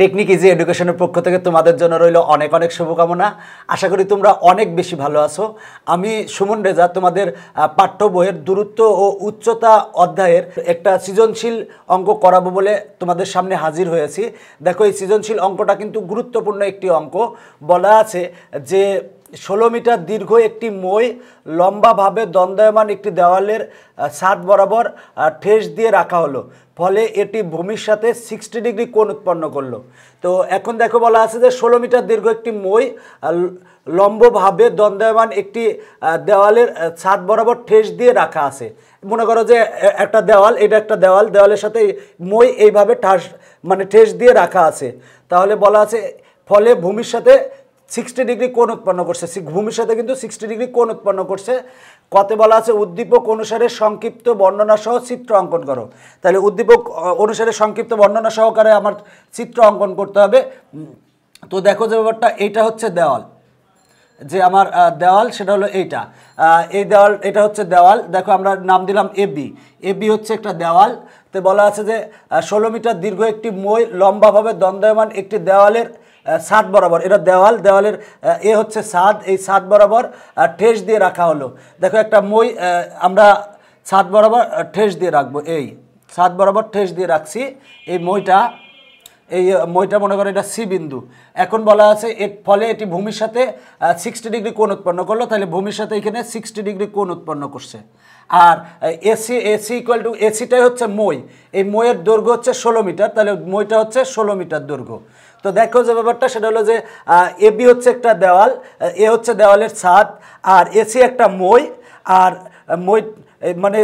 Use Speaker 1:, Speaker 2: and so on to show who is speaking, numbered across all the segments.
Speaker 1: Technique easy এডুকেশনের পক্ষ থেকে তোমাদের জন্য রইল অনেক অনেক শুভকামনা। আশা করি তোমরা অনেক বেশি ভালো আছো। আমি সুমন রেজা, তোমাদের পাঠ্য বইয়ের দূরত্ব ও উচ্চতা অধ্যায়ের একটা সৃজনশীল অঙ্ক করাবো বলে তোমাদের সামনে হাজির হয়েছি। দেখো, এই সৃজনশীল অঙ্কটা কিন্তু গুরুত্বপূর্ণ একটি অঙ্ক। বলা আছে যে ষোলো মিটার দীর্ঘ একটি মই, লম্বাভাবে দ্বন্দ্বয়মান একটি দেওয়ালের ছাদ বরাবর ঠেস দিয়ে রাখা হলো। ফলে এটি ভূমির সাথে সিক্সটি ডিগ্রি কোণ উৎপন্ন করল। তো এখন দেখো বলা আছে যে ষোলো মিটার দীর্ঘ একটি মই লম্বভাবে দ্বন্দ্বয়মান একটি দেওয়ালের ছাদ বরাবর ঠেস দিয়ে রাখা আছে। মনে করো যে একটা দেওয়াল, এটা একটা দেওয়াল, দেওয়ালের সাথে মই এইভাবে ঠাস মানে ঠেস দিয়ে রাখা আছে। তাহলে বলা আছে, ফলে ভূমির সাথে সিক্সটি ডিগ্রি কোণ উৎপন্ন করছে। ভূমির সাথে কিন্তু সিক্সটি ডিগ্রি কোণ উৎপন্ন করছে। কতে বলা আছে, উদ্দীপক অনুসারে সংক্ষিপ্ত বর্ণনা সহ চিত্র অঙ্কন করো। তাহলে উদ্দীপক অনুসারে সংক্ষিপ্ত বর্ণনা সহকারে আমার চিত্র অঙ্কন করতে হবে। তো দেখো যে ব্যাপারটা, এইটা হচ্ছে দেওয়াল। যে আমার দেওয়াল, সেটা হলো এইটা। এই দেওয়াল, এটা হচ্ছে দেওয়াল। দেখো আমরা নাম দিলাম এবি এবি হচ্ছে একটা দেওয়াল। তো বলা আছে যে ষোলো মিটার দীর্ঘ একটি মই, লম্বাভাবে দ্বন্দ্বয়মান একটি দেওয়ালের ছাদ বরাবর। এটা দেওয়াল, দেওয়ালের এ হচ্ছে ছাদ এই ছাদ বরাবর ঠেস দিয়ে রাখা হলো। দেখো একটা মই আমরা ছাদ বরাবর ঠেস দিয়ে রাখব, এই। সাত বরাবর ঠেস দিয়ে রাখছি, এই মইটা এই মইটা মনে করো এটা সি বিন্দু। এখন বলা আছে এর ফলে এটি ভূমির সাথে সিক্সটি ডিগ্রি কোণ উৎপন্ন করল, তাহলে ভূমির সাথে এখানে সিক্সটি ডিগ্রি কোণ উৎপন্ন করছে। আর এসি এসি ইকুয়াল টু এসিটাই হচ্ছে মই। এই মইয়ের দৈর্ঘ্য হচ্ছে ষোলো মিটার, তাহলে মইটা হচ্ছে ষোলো মিটার দৈর্ঘ্য। তো দেখো যে ব্যাপারটা, সেটা হলো যে এবি হচ্ছে একটা দেওয়াল, এ হচ্ছে দেওয়ালের ছাদ, আর এসি একটা মই, আর মই মানে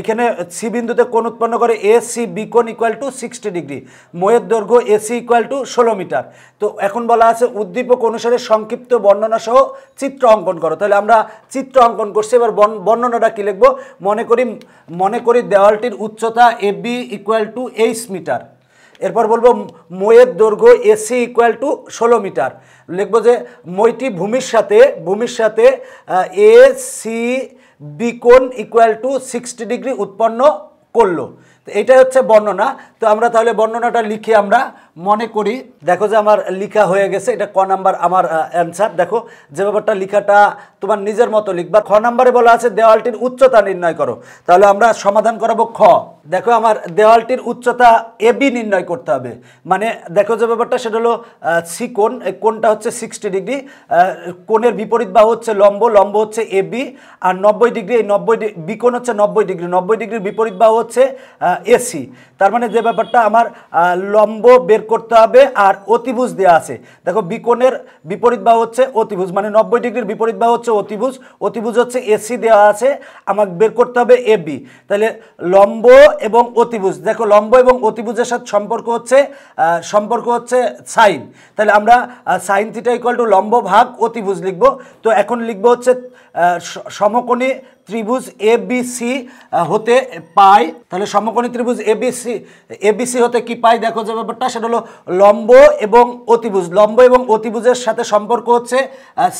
Speaker 1: এখানে সি বিন্দুতে কোণ উৎপন্ন করে A, C, B equal to sixty degree ময়ের দৈর্ঘ্য এসি ইকুয়াল টু ষোলো মিটার। তো এখন বলা আছে উদ্দীপক অনুসারে সংক্ষিপ্ত বর্ণনা সহ চিত্র অঙ্কন করো। তাহলে আমরা চিত্র অঙ্কন করছি, এবার বর্ণ- বর্ণনাটা কী লিখব? মনে করি মনে করি দেওয়ালটির উচ্চতা A B equal to H metre এরপর বলব মইয়ের দৈর্ঘ্য এসি ইকুয়াল টু ষোলো মিটার। লিখব যে মইটি ভূমির সাথে ভূমির সাথে এ সি বিকোন ইকুয়াল টু সিক্সটি ডিগ্রি উৎপন্ন করল। তো এটা হচ্ছে বর্ণনা। তো আমরা তাহলে বর্ণনাটা লিখে আমরা মনে করি, দেখো যে আমার লেখা হয়ে গেছে, এটা ক নাম্বার আমার অ্যান্সার দেখো, যে ব্যাপারটা লেখাটা তোমার নিজের মতো লিখবা। খ নাম্বারে বলা আছে, দেওয়ালটির উচ্চতা নির্ণয় করো। তাহলে আমরা সমাধান করাবো খ। দেখো, আমার দেওয়ালটির উচ্চতা এবি নির্ণয় করতে হবে। মানে দেখো যে ব্যাপারটা, সেটা হলো সি কোণটা হচ্ছে সিক্সটি ডিগ্রি কোণের বিপরীত বাহু হচ্ছে লম্ব লম্ব হচ্ছে এ, বি, আর নব্বই ডিগ্রি এই নব্বই বিকোণ হচ্ছে নব্বই ডিগ্রি নব্বই ডিগ্রির বিপরীত বাহু হচ্ছে এসি তার মানে যে ব্যাপারটা আমার লম্ব বের করতে হবে আর অতিভুজ দেওয়া আছে। দেখো, বিকোণের বিপরীত বাহু হচ্ছে অতিভুজ মানে নব্বই ডিগ্রির বিপরীত বাহু হচ্ছে অতিভুজ। অতিভুজ হচ্ছে এসি দেওয়া আছে, আমাকে বের করতে হবে এ বি। তাহলে লম্ব এবং অতিভুজ, দেখো, লম্ব এবং অতিভুজের সাথে সম্পর্ক হচ্ছে সম্পর্ক হচ্ছে সাইন। তাহলে আমরা সাইন থিটা ইকুয়াল টু লম্ব ভাগ অতিভুজ লিখব। তো এখন লিখব হচ্ছে সমকোণী ত্রিভুজ এ সি হতে পাই। তাহলে সমকোণী ত্রিভুজ এ সি এ সি হতে কি পাই? দেখো যে ব্যাপারটা, সেটা হলো লম্ব এবং অতিভুজ। লম্ব এবং অতিভুজের সাথে সম্পর্ক হচ্ছে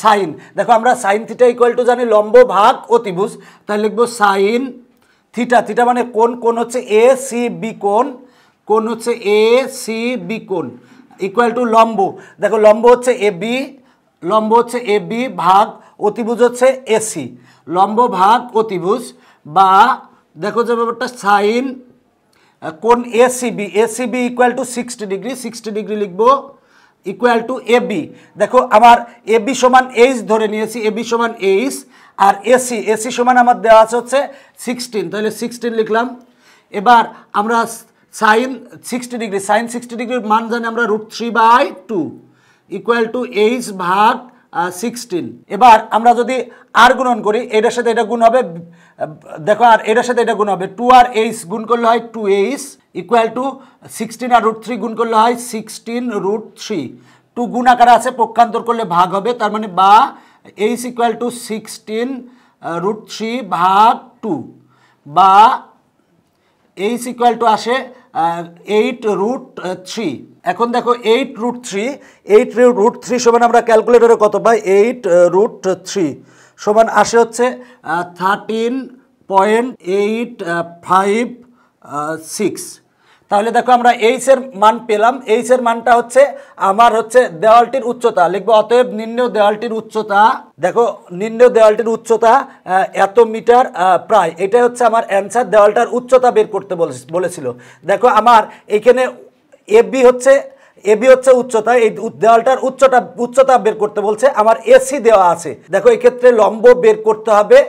Speaker 1: সাইন। দেখো আমরা সাইন থিটা ইকুয়াল টু জানি লম্ব ভাগ অতিভুজ। তাহলে লিখব সাইন থিটা। থিটা মানে কোন কোন হচ্ছে এ, সি, বি কোণ। কোন হচ্ছে এ, সি, বি কোণ। ইকুয়াল টু লম্ব। দেখো লম্ব হচ্ছে এ, বি লম্ব হচ্ছে এ, বি ভাগ অতিভুজ হচ্ছে এসি লম্ব ভাগ অতিভুজ বা দেখো যে ব্যাপারটা, সাইন কোন ACB ACB equal to sixty degree sixty degree লিখব ইকুয়াল টু এবি দেখো, আমার এবি সমান এইচ ধরে নিয়েছি এবি সমান এইচ, আর এসি এসি সমান আমার দেওয়া আছে হচ্ছে সিক্সটিন তাহলে সিক্সটিন লিখলাম। এবার আমরা sine sixty degree sine sixty ডিগ্রির মান জানি আমরা root three by two equal to H ভাগ সিক্সটিন এবার আমরা যদি আর গুণন করি, এটার সাথে এটা গুণ হবে, দেখো আর এটার সাথে এটা গুণ হবে। টু আর এইচ গুণ করলে হয় two H equal to sixteen R root three গুণ করলে হয় সিক্সটিন রুট থ্রি টু গুণ আকারে আছে, পক্ষান্তর করলে ভাগ হবে, তার মানে বা H equal to sixteen root three ভাগ টু বা এইচ ইকুয়াল টু আসে এইট রুট থ্রি এখন দেখো eight root three eight root three সমান আমরা ক্যালকুলেটরে কত পাই? এইট রুট থ্রি সমান আসে হচ্ছে thirteen point eight five six তাহলে দেখো আমরা এইচের মান পেলাম। এইচের মানটা হচ্ছে আমার হচ্ছে দেওয়ালটির উচ্চতা। লিখব, অতএব নিম্ন দেওয়ালটির উচ্চতা, দেখো নিম্ন দেওয়ালটির উচ্চতা এত মিটার প্রায়। এটাই হচ্ছে আমার অ্যান্সার দেওয়ালটার উচ্চতা বের করতে বলেছিল। দেখো আমার এইখানে এফবি হচ্ছে এবি হচ্ছে উচ্চতা, এই দেওয়ালটার উচ্চতা উচ্চতা বের করতে বলছে, আমার এসি দেওয়া আছে। দেখো, এক্ষেত্রে লম্ব বের করতে হবে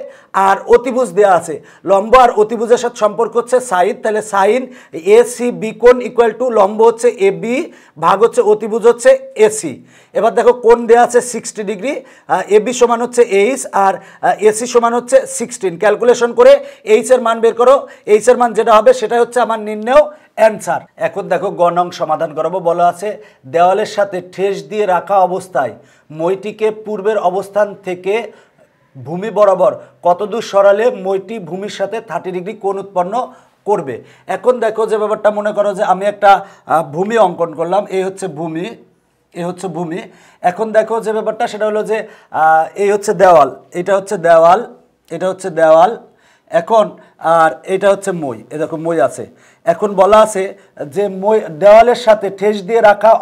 Speaker 1: আর অতিভুজ দেওয়া আছে। লম্ব আর অতিভুজের সাথে সম্পর্ক হচ্ছে সাইন, তাহলে সাইন এসি বিকোণ ইকুয়াল টু লম্ব হচ্ছে এ বি, ভাগ হচ্ছে অতিভুজ হচ্ছে এসি এবার দেখো, কোণ দেওয়া আছে সিক্সটি ডিগ্রি এ বি সমান হচ্ছে এইচ আর এসি সমান হচ্ছে সিক্সটিন ক্যালকুলেশন করে এইচের মান বের করো। এইচের মান যেটা হবে সেটা হচ্ছে আমার নির্ণয় অ্যান্সার। এখন দেখো গণং সমাধান করাবো, বলা আছে, দেওয়ালের সাথে ঠেস দিয়ে রাখা অবস্থায় মইটিকে পূর্বের অবস্থান থেকে ভূমি বরাবর কতদূর সরালে মইটি ভূমির সাথে থার্টি ডিগ্রি কোণ উৎপন্ন করবে? এখন দেখো যে ব্যাপারটা মনে করো যে আমি একটা ভূমি অঙ্কন করলাম এই হচ্ছে ভূমি, এ হচ্ছে ভূমি। এখন দেখো যে ব্যাপারটা, সেটা হলো যে এই হচ্ছে দেওয়াল, এটা হচ্ছে দেওয়াল, এটা হচ্ছে দেওয়াল এখন আর এটা হচ্ছে মই, এ দেখো মই আছে। এখন বলা আছে যে মই, দেওয়ালের সাথে ঠেস দিয়ে রাখা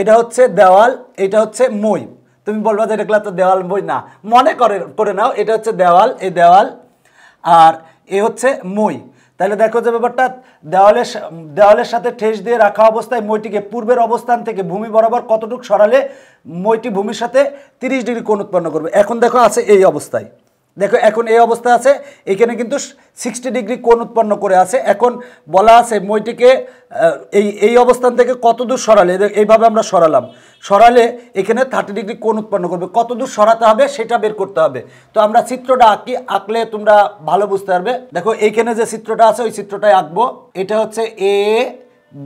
Speaker 1: এটা হচ্ছে দেওয়াল, এটা হচ্ছে মই। তুমি বলবা যে এটা তো দেওয়াল মই না। মনে করে করে নাও, এটা হচ্ছে দেওয়াল এই দেওয়াল, আর এ হচ্ছে মই। তাহলে দেখো যে ব্যাপারটা, দেওয়ালের দেওয়ালের সাথে ঠেস দিয়ে রাখা অবস্থায় মইটিকে পূর্বের অবস্থান থেকে ভূমি বরাবর কতটুকু সরালে মইটি ভূমির সাথে তিরিশ ডিগ্রি কোণ উৎপন্ন করবে। এখন দেখো আছে এই অবস্থায়। দেখো, এখন এই অবস্থা আছে। এখানে কিন্তু সিক্সটি ডিগ্রি কোণ উৎপন্ন করে আছে। এখন বলা আছে মইটিকে এই এই অবস্থান থেকে কত দূর সরালে এইভাবে আমরা সরালাম। সরালে এখানে থার্টি ডিগ্রি কোণ উৎপন্ন করবে। কত দূর সরাতে হবে সেটা বের করতে হবে। তো আমরা চিত্রটা আঁকি, আঁকলে তোমরা ভালো বুঝতে পারবে। দেখো, এইখানে যে চিত্রটা আছে, ওই চিত্রটাই আঁকবো। এটা হচ্ছে এ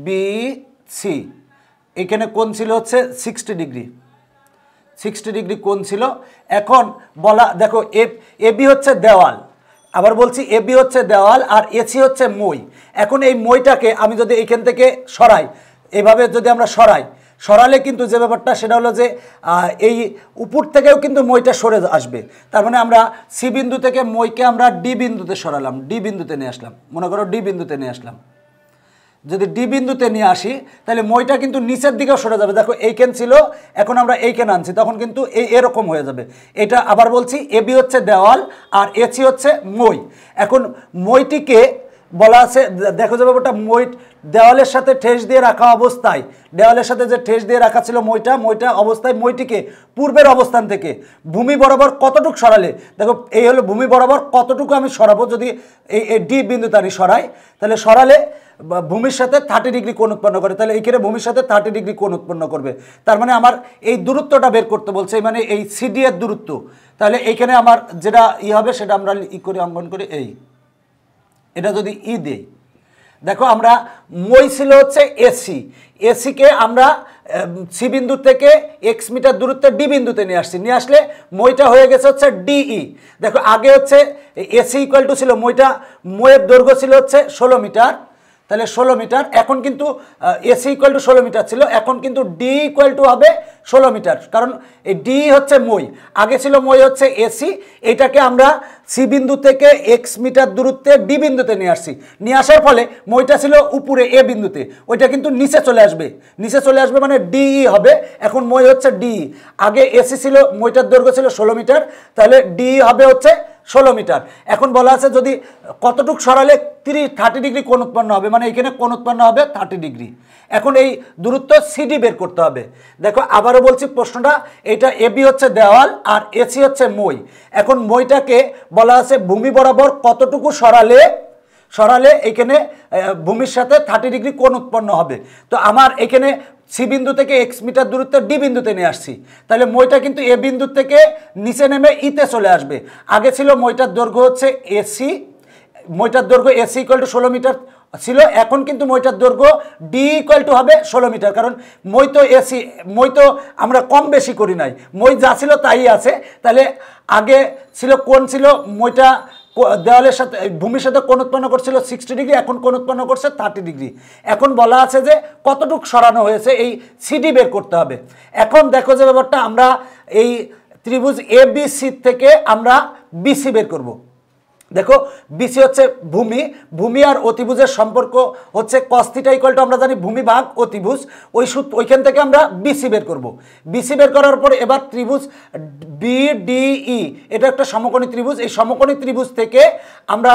Speaker 1: বি সি এখানে কোণ ছিল হচ্ছে সিক্সটি ডিগ্রি। সিক্সটি ডিগ্রি কোণ ছিল। এখন বলা, দেখো, এ এবি হচ্ছে দেওয়াল। আবার বলছি এবি হচ্ছে দেওয়াল আর এসি হচ্ছে মই। এখন এই মইটাকে আমি যদি এইখান থেকে সরাই, এভাবে যদি আমরা সরাই, সরালে কিন্তু যে ব্যাপারটা সেটা হলো যে এই উপর থেকেও কিন্তু মইটা সরে আসবে। তার মানে আমরা সি বিন্দু থেকে মইকে আমরা ডি বিন্দুতে সরালাম, ডি বিন্দুতে নিয়ে আসলাম। মনে করো ডি বিন্দুতে নিয়ে আসলাম। যদি ডি বিন্দুতে নিয়ে আসি, তাহলে মইটা কিন্তু নিচের দিকেও সরে যাবে। দেখো এইখান ছিল, এখন আমরা এইখান আনছি, তখন কিন্তু এই এরকম হয়ে যাবে। এটা আবার বলছি এবি হচ্ছে দেওয়াল আর এসি হচ্ছে মই। এখন মইটিকে বলা আছে দেখো যে ব্যাপারটা, মই দেওয়ালের সাথে ঠেস দিয়ে রাখা অবস্থায়, দেওয়ালের সাথে যে ঠেস দিয়ে রাখা ছিল মইটা মইটা অবস্থায় মইটিকে পূর্বের অবস্থান থেকে, ভূমি বরাবর কতটুকু সরালে, দেখো, এই হলো ভূমি বরাবর কতটুকু আমি সরাবো, যদি এই এই ডি বিন্দুতে আমি সরাই, তাহলে সরালে বা ভূমির সাথে থার্টি ডিগ্রি কোণ উৎপন্ন করে, তাহলে এইখানে ভূমির সাথে থার্টি ডিগ্রি কোণ উৎপন্ন করবে। তার মানে আমার এই দূরত্বটা বের করতে বলছে মানে এই সিডি এর দূরত্ব। তাহলে এইখানে আমার যেটা ই হবে, সেটা আমরা ই করে, অঙ্কন করি এই। এটা যদি ই দেই। দেখো, আমরা মই ছিল হচ্ছে এসি এসিকে আমরা সি বিন্দু থেকে এক্স মিটার দূরত্বে ডি বিন্দুতে নিয়ে আসছি। নিয়ে আসলে মইটা হয়ে গেছে হচ্ছে ডিই দেখো, আগে হচ্ছে এসি ইকুয়াল টু ছিল মইটা ময়ের দৈর্ঘ্য ছিল হচ্ছে ষোলো মিটার। তাহলে ষোলো মিটার, এখন কিন্তু এসি ইকুয়াল টু ষোলো মিটার ছিল, এখন কিন্তু ডি ইকুয়াল টু হবে ষোলো মিটার, কারণ এই ডি হচ্ছে মই। আগে ছিল মই হচ্ছে এসি এটাকে আমরা সি বিন্দু থেকে এক্স মিটার দূরত্বে ডি বিন্দুতে নিয়ে আসছি। নিয়ে আসার ফলে মইটা ছিল উপরে এ বিন্দুতে, ওইটা কিন্তু নিচে চলে আসবে। নিচে চলে আসবে মানে ডিই হবে, এখন মই হচ্ছে ডি আগে এসি ছিল, মইটার দৈর্ঘ্য ছিল ষোলো মিটার, তাহলে ডি হবে হচ্ছে ষোলো মিটার। এখন বলা আছে যদি কতটুক সরালে তিরিশ থার্টি ডিগ্রি কোন উৎপন্ন হবে মানে এখানে কোন উৎপন্ন হবে থার্টি ডিগ্রি এখন এই দূরত্ব সিডি বের করতে হবে। দেখো, আবারও বলছি প্রশ্নটা, এটা এবি হচ্ছে দেওয়াল আর এসি হচ্ছে মই। এখন মইটাকে বলা আছে ভূমি বরাবর কতটুকু সরালে সরালে এখানে ভূমির সাথে থার্টি ডিগ্রি কোণ উৎপন্ন হবে। তো আমার এখানে সি বিন্দু থেকে এক্স মিটার দূরত্বে ডি বিন্দুতে নিয়ে আসছি। তাহলে মইটা কিন্তু এ বিন্দু থেকে নিচে নেমে ইতে চলে আসবে। আগে ছিল মইটার দৈর্ঘ্য হচ্ছে এসি মইটার দৈর্ঘ্য এসি ইকুয়াল টু ষোলো মিটার ছিল। এখন কিন্তু মইটার দৈর্ঘ্য ডি ইকুয়াল টু হবে ষোলো মিটার। কারণ মই তো এসি মই তো আমরা কম বেশি করি নাই। মই যা ছিল তাই আছে। তাহলে আগে ছিল কোন ছিল? মইটা দেওয়ালের সাথে ভূমির সাথে কোন উৎপন্ন করছিল সিক্সটি ডিগ্রি এখন কোন উৎপন্ন করছে থার্টি ডিগ্রি এখন বলা আছে যে কতটুক সরানো হয়েছে, এই সিডি বের করতে হবে। এখন দেখো যে ব্যাপারটা, আমরা এই ত্রিভুজ এ বি সি থেকে আমরা বিসি বের করব। দেখো বিসি হচ্ছে ভূমি ভূমি আর অতিভুজের সম্পর্ক হচ্ছে কস্তিটা ইকুয়াল টু আমরা জানি ভূমি ভাগ অতিভুজ, ওই সূত্র ওইখান থেকে আমরা বিসি বের করব। বিসি বের করার পর এবার ত্রিভুজ বিডিই এটা একটা সমকোণী ত্রিভুজ, এই সমকোণী ত্রিভুজ থেকে আমরা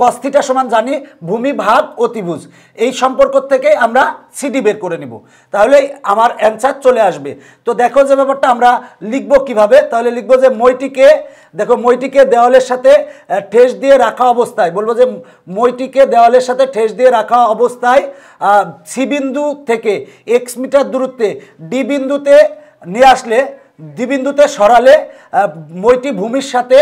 Speaker 1: কস্তিটা সমান জানি ভূমি ভাগ অতিভুজ, এই সম্পর্ক থেকে আমরা সিডি বের করে নিব। তাহলে আমার অ্যান্সার চলে আসবে। তো দেখো যে ব্যাপারটা আমরা লিখব কীভাবে, তাহলে লিখব যে মইটিকে, দেখো মইটিকে দেওয়ালের সাথে ঠেস দিয়ে রাখা অবস্থায়, বলব যে মইটিকে দেওয়ালের সাথে ঠেস দিয়ে রাখা অবস্থায় সি বিন্দু থেকে এক্স মিটার দূরত্বে ডি বিন্দুতে নিয়ে আসলে ডি বিন্দুতে সরালে মইটি ভূমির সাথে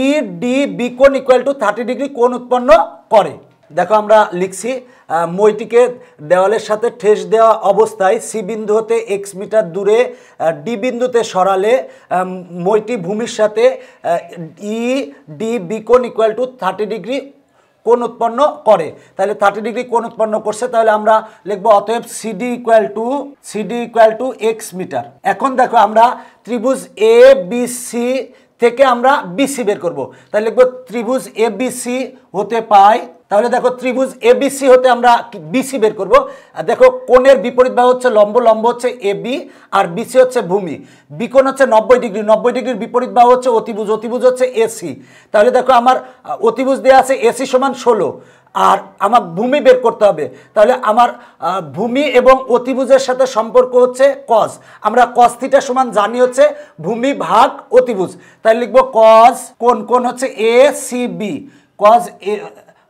Speaker 1: ই ডি বি কোণ ইকুয়াল টু থার্টি ডিগ্রি কোণ উৎপন্ন করে। দেখো আমরা লিখছি মইটিকে দেওয়ালের সাথে ঠেস দেওয়া অবস্থায় সি বিন্দু হতে এক্স মিটার দূরে ডি বিন্দুতে সরালে মইটি ভূমির সাথে ই, ডি বি কোণ ইকুয়াল টু থার্টি ডিগ্রি কোণ উৎপন্ন করে। তাহলে থার্টি ডিগ্রি কোণ উৎপন্ন করছে, তাহলে আমরা লিখব, অতএব CD equal to CD equal to X metre. এখন দেখো আমরা ত্রিভুজ এ বি সি থেকে আমরা বিসি বের করব। তাহলে লিখব ত্রিভুজ এ বিসি হতে পাই তাহলে দেখো ত্রিভুজ এ বিসি হতে আমরা বিসি বের করব। দেখো কোণের বিপরীত বাহু হচ্ছে লম্ব লম্ব হচ্ছে এ বি আর বিসি হচ্ছে ভূমি। বিকোণ হচ্ছে নব্বই ডিগ্রি, নব্বই ডিগ্রির বিপরীত বাহু হচ্ছে অতিভুজ অতিভুজ হচ্ছে এসি তাহলে দেখো আমার অতিভুজ দেওয়া আছে এসি সমান ষোলো। আর আমার ভূমি বের করতে হবে। তাহলে আমার ভূমি এবং অতিভুজের সাথে সম্পর্ক হচ্ছে কজ আমরা কজ থিটা সমান জানি হচ্ছে ভূমি ভাগ অতিভুজ। তাহলে লিখব কজ কোন কোন হচ্ছে A C B. Cos A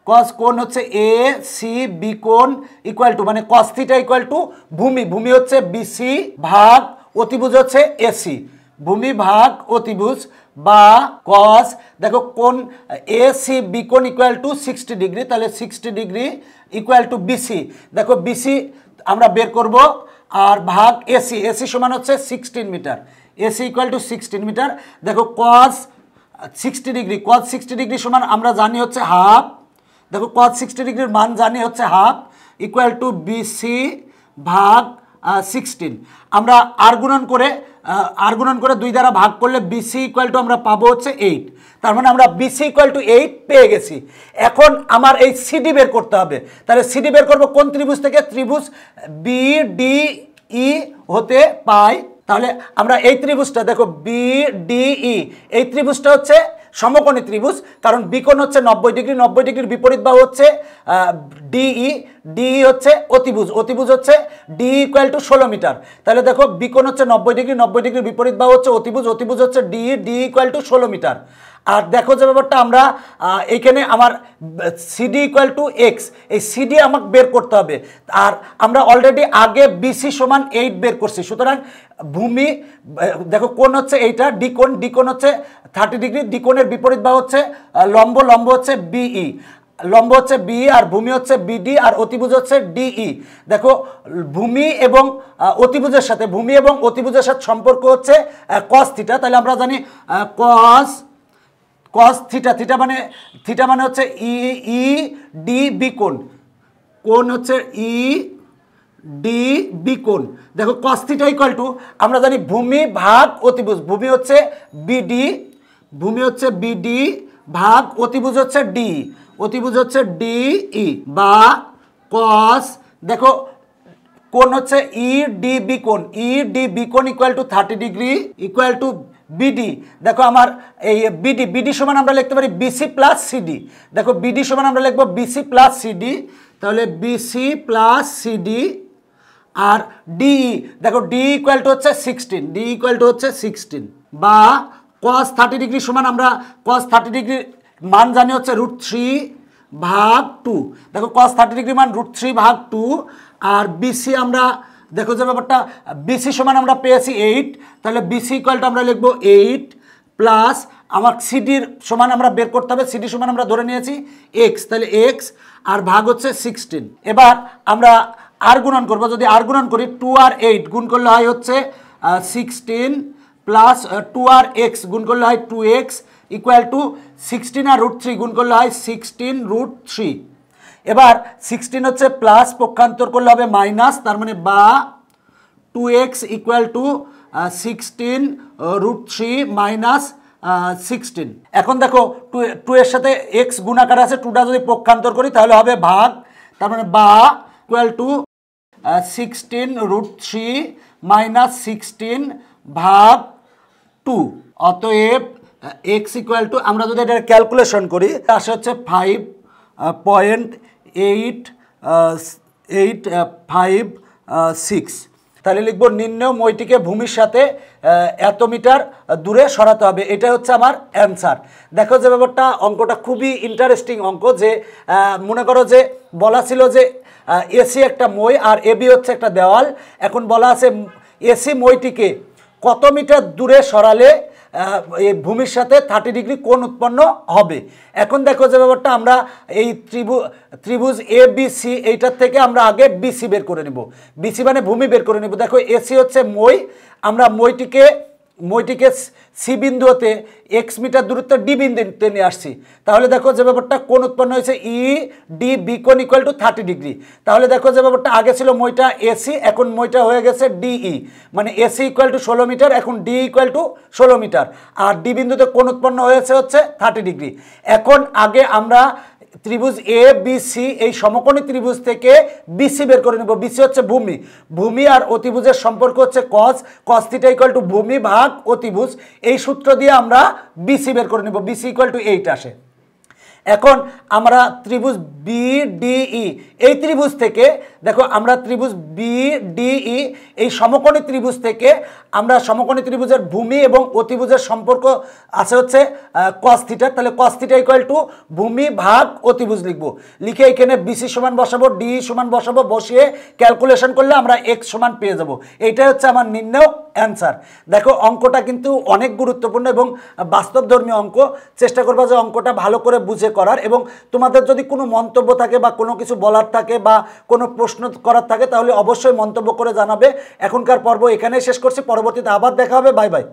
Speaker 1: cos কোণ হচ্ছে এ সি বি কোণ ইকুয়াল টু মানে কস থিটা ইকুয়াল টু ভূমি। ভূমি হচ্ছে বিসি ভাগ অতিভুজ হচ্ছে এসি ভূমি ভাগ অতিভুজ বা কস দেখো কোন এ সি বি কোণ ইকুয়াল টু সিক্সটি ডিগ্রি তাহলে sixty degree equal to BC দেখো বিসি আমরা বের করব আর ভাগ এসি এসি সমান হচ্ছে sixteen metre AC equal to sixteen metre দেখো cos sixty degree cos sixty degree সমান আমরা জানি হচ্ছে হাফ দেখো কস সিক্সটি ডিগ্রির মান জানি হচ্ছে হাফ ইকুয়াল টু বিসি ভাগ সিক্সটিন আমরা আর গুণন করে আর গুণন করে দুই দ্বারা ভাগ করলে বিসি ইকুয়াল টু আমরা পাবো হচ্ছে এইট তার মানে আমরা বিসি ইকুয়াল টু এইট পেয়ে গেছি। এখন আমার এই সিডি বের করতে হবে। তাহলে সিডি বের করব কোন ত্রিভুজ থেকে? ত্রিভুজ বি ডি ই হতে পাই। তাহলে আমরা এই ত্রিভুজটা, দেখো বি ডি ই এই ত্রিভুজটা হচ্ছে সমকোণী ত্রিভুজ, কারণ বিকোণ হচ্ছে নব্বই ডিগ্রি, নব্বই ডিগ্রির বিপরীত বাহু হচ্ছে ডিই ডিই হচ্ছে অতিভুজ অতিভুজ হচ্ছে ডি ইকুয়াল টু ষোলো মিটার। তাহলে দেখো বিকোণ হচ্ছে নব্বই ডিগ্রি, নব্বই ডিগ্রির বিপরীত বাহু হচ্ছে অতিভুজ অতিভুজ হচ্ছে ডি ডি ইকুয়াল টু ষোলো মিটার। আর দেখো যে ব্যাপারটা, আমরা এইখানে আমার সিডি ইকুয়াল টু এক্স এই সিডি আমাকে বের করতে হবে। আর আমরা অলরেডি আগে বিসি সমান এইট বের করছি। সুতরাং ভূমি দেখো কোন হচ্ছে এইটা ডিকোন ডিকোণ হচ্ছে থার্টি ডিগ্রি ডিকোনের বিপরীত বা হচ্ছে লম্ব লম্ব হচ্ছে বিই লম্ব হচ্ছে বি আর ভূমি হচ্ছে বিডি আর অতিভুজ হচ্ছে ডিই দেখো, ভূমি এবং অতিভুজের সাথে, ভূমি এবং অতিভুজের সাথে সম্পর্ক হচ্ছে কস থিটা তাহলে আমরা জানি কস কস থিটা থিটা মানে থিটা মানে হচ্ছে ই ই ডি বি কোণ। হচ্ছে ই ডি বি কোণ। দেখো কস থিটা ইকুয়াল টু আমরা জানি ভূমি ভাগ অতিভুজ। ভূমি হচ্ছে বিডি ভূমি হচ্ছে বিডি ভাগ অতিভুজ হচ্ছে ডি অতিভুজ হচ্ছে ডিই বা কস দেখো কোণ হচ্ছে E D B E D B কোণ equal to thirty degree equal to BD দেখো আমার এই বিডি বিডি সমান আমরা লিখতে পারি বিসি প্লাস সিডি দেখো বিডি সমান আমরা লিখব বিসি প্লাস সিডি তাহলে বিসি প্লাস সিডি আর ডি দেখো ডি ইকুয়াল টু হচ্ছে সিক্সটিন ডি ইকুয়াল টু হচ্ছে সিক্সটিন বা কস থার্টি ডিগ্রি সমান আমরা কস থার্টি ডিগ্রি মান জানি হচ্ছে রুট থ্রি ভাগ টু দেখো কস থার্টি ডিগ্রি মান রুট থ্রি ভাগ টু আর বিসি আমরা দেখো যে ব্যাপারটা বিসি সমান আমরা পেয়েছি এইট তাহলে বিসি ইকুয়ালটা আমরা লিখব এইট প্লাস আমার সিডির সমান আমরা বের করতে হবে সিডি সমান আমরা ধরে নিয়েছি এক্স তাহলে এক্স আর ভাগ হচ্ছে সিক্সটিন এবার আমরা আর গুণন করব, যদি আর গুণন করি টু আর এইট গুণ করলে হয় হচ্ছে সিক্সটিন প্লাস টু আর এক্স গুণ করলে হয় two X equal to sixteen R root three গুণ করলে হয় সিক্সটিন রুট থ্রি এবার সিক্সটিন হচ্ছে প্লাস পক্ষান্তর করলে হবে মাইনাস তার মানে বা two X equal to sixteen root three minus sixteen এখন দেখো টু টু এর সাথে এক্স গুণাকার আছে টুটা যদি পক্ষান্তর করি তাহলে হবে ভাগ, তার মানে বা equal to sixteen root three minus sixteen ভাগ টু অতএব এক্স ইকুয়াল টু আমরা যদি এটা ক্যালকুলেশন করি, আসে হচ্ছে five point eight eight five six তাহলে লিখব নিম্ন মইটিকে ভূমির সাথে এত মিটার দূরে সরাতে হবে। এটা হচ্ছে আমার অ্যান্সার। দেখো যে ব্যাপারটা অঙ্কটা খুবই ইন্টারেস্টিং অঙ্ক যে আহ, মনে করো যে বলা ছিল যে এসি একটা মই আর এবি হচ্ছে একটা দেওয়াল। এখন বলা আছে এসি মইটিকে কত মিটার দূরে সরালে এই ভূমির সাথে থার্টি ডিগ্রি কোন উৎপন্ন হবে। এখন দেখো যে ব্যাপারটা, আমরা এই ত্রিভু, ত্রিভুজ এ বি সি এইটার থেকে আমরা আগে বিসি বের করে নেব। বিসি মানে ভূমি বের করে নেব। দেখো এসি হচ্ছে মই। আমরা মইটিকে মইটিকে সি বিন্দুতে এক্স মিটার দূরত্ব ডি বিন্দুতে নিয়ে আসছি। তাহলে দেখো যে ব্যাপারটা কোন উৎপন্ন হয়েছে? ই ডি বি কোন ইকুয়াল টু থার্টি ডিগ্রি তাহলে দেখো যে ব্যাপারটা আগে ছিল মইটা এসি এখন মইটা হয়ে গেছে ডিই মানে এসি ইকুয়াল টু ষোলো মিটার, এখন ডি ইকুয়াল টু ষোলো মিটার। আর ডি বিন্দুতে কোন উৎপন্ন হয়েছে হচ্ছে থার্টি ডিগ্রি এখন আগে আমরা ত্রিভুজ এ বিসি এই সমকোণী ত্রিভুজ থেকে বিসি বের করে নেব। বিসি হচ্ছে ভূমি। ভূমি আর অতিভুজের সম্পর্ক হচ্ছে cos cos theta equal to ভূমি ভাগ অতিভুজ। এই সূত্র দিয়ে আমরা বিসি বের করে নেব। বিসি ইকুয়াল টু এইট আসে। এখন আমরা ত্রিভুজ বি ডিই এই ত্রিভুজ থেকে, দেখো আমরা ত্রিভুজ বি ডিই এই সমকোণী ত্রিভুজ থেকে আমরা সমকোণী ত্রিভুজের ভূমি এবং অতিভুজের সম্পর্ক আছে হচ্ছে কস থিটা তাহলে কস থিটা ইকুয়াল টু ভূমি ভাগ অতিভুজ লিখব। লিখে এখানে বিসি সমান বসাবো ডি সমান বসাবো, বসিয়ে ক্যালকুলেশন করলে আমরা এক্স সমান পেয়ে যাব। এইটাই হচ্ছে আমার নির্ণয় অ্যান্সার দেখো অঙ্কটা কিন্তু অনেক গুরুত্বপূর্ণ এবং বাস্তবধর্মী অঙ্ক। চেষ্টা করবা যে অঙ্কটা ভালো করে বুঝে করার এবং তোমাদের যদি কোনো মন্তব্য থাকে বা কোনো কিছু বলার থাকে বা কোনো প্রশ্ন করার থাকে, তাহলে অবশ্যই মন্তব্য করে জানাবে। এখনকার পর্ব এখানেই শেষ করছি। পরবর্তীতে আবার দেখা হবে। Bye bye.